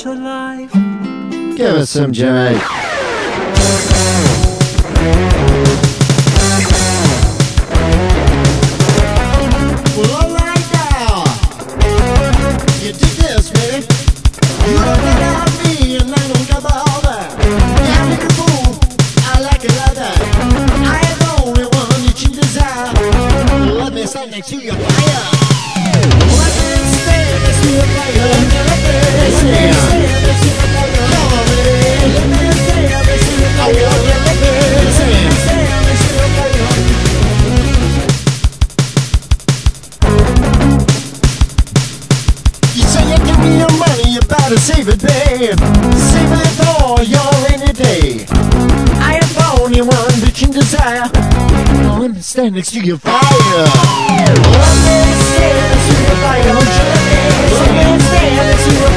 to life. Give us some Jimi. Well, alright now. You did this, baby. You don't get out me and I don't get all that. Yeah, make a fool. I like it like that. I am the only one that you desire. Let me stand next to your you better save it, babe. Save it for your rainy day. I am the only one that can desire. Let me stand next to your fire. Me stand next to your fire. Me stand next to your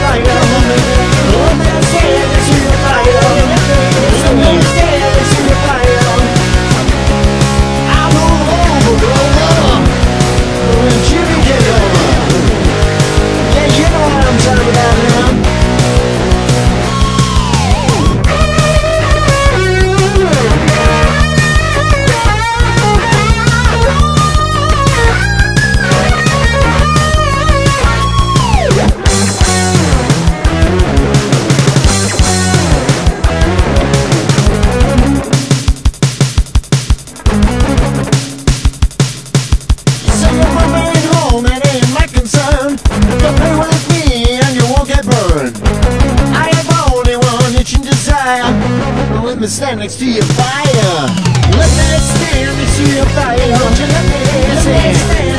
stand next to your fire. Let me stand next to your fire. Won't you let me stand,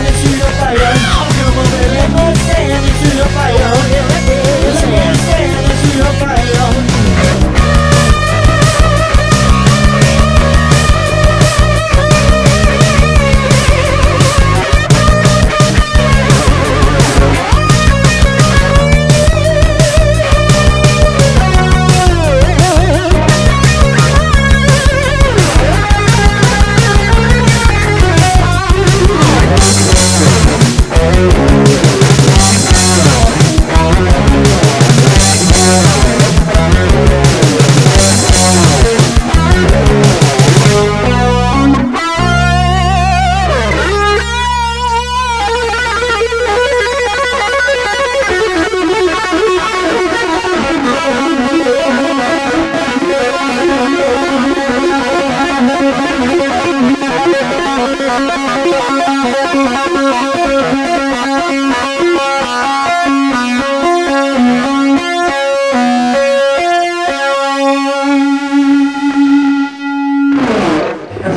In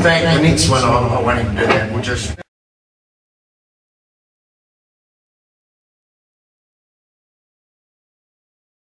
fact, the one, I, won't even do that. We'll just.